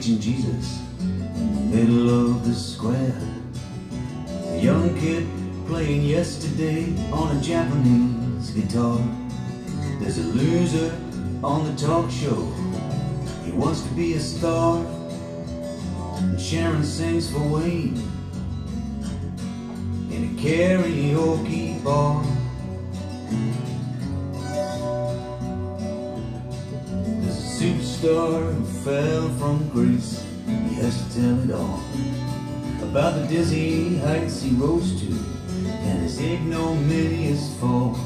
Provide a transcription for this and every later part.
preaching Jesus in the middle of the square. A young kid playing yesterday on a Japanese guitar. There's a loser on the talk show. He wants to be a star. And Sharon sings for Wayne in a karaoke bar. Superstar who fell from grace. He has to tell it all about the dizzy heights he rose to and his ignominious fall.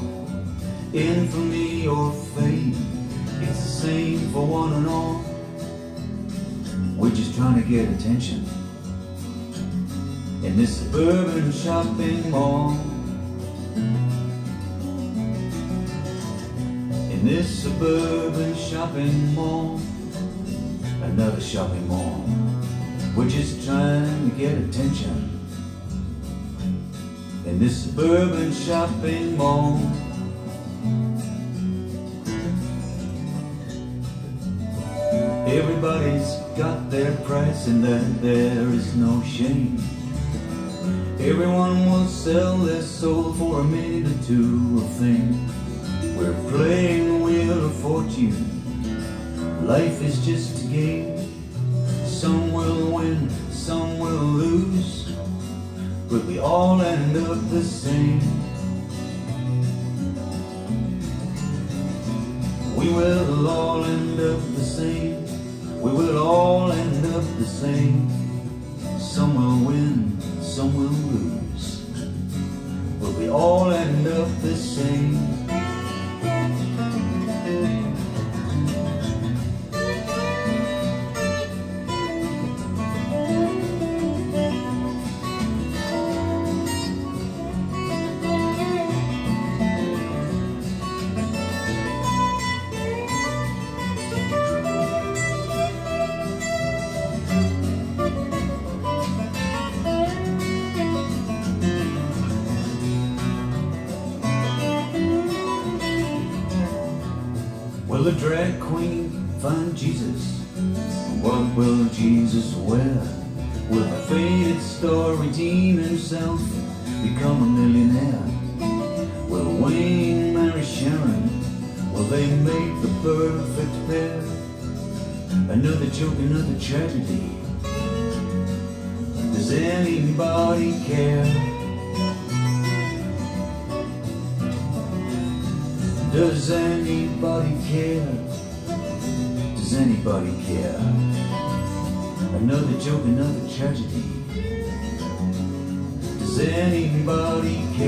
Infamy or fame, it's the same for one and all. We're just trying to get attention in this suburban shopping mall. In this suburban shopping mall, another shopping mall. We're just trying to get attention in this suburban shopping mall. Everybody's got their price and that there is no shame. Everyone will sell their soul for a minute or two of fame. We're playing the wheel of fortune. Life is just a game. Some will win, some will lose. But we all end up the same. We will all end up the same. We will all end up the same. Some will win, some will lose. A drag queen find Jesus? What will Jesus wear? Will a faded star redeem himself, become a millionaire? Will Wayne marry Sharon? Will they make the perfect pair? Another joke, another tragedy. Does anybody care? Does anybody care? Does anybody care? Another joke, another tragedy. Does anybody care?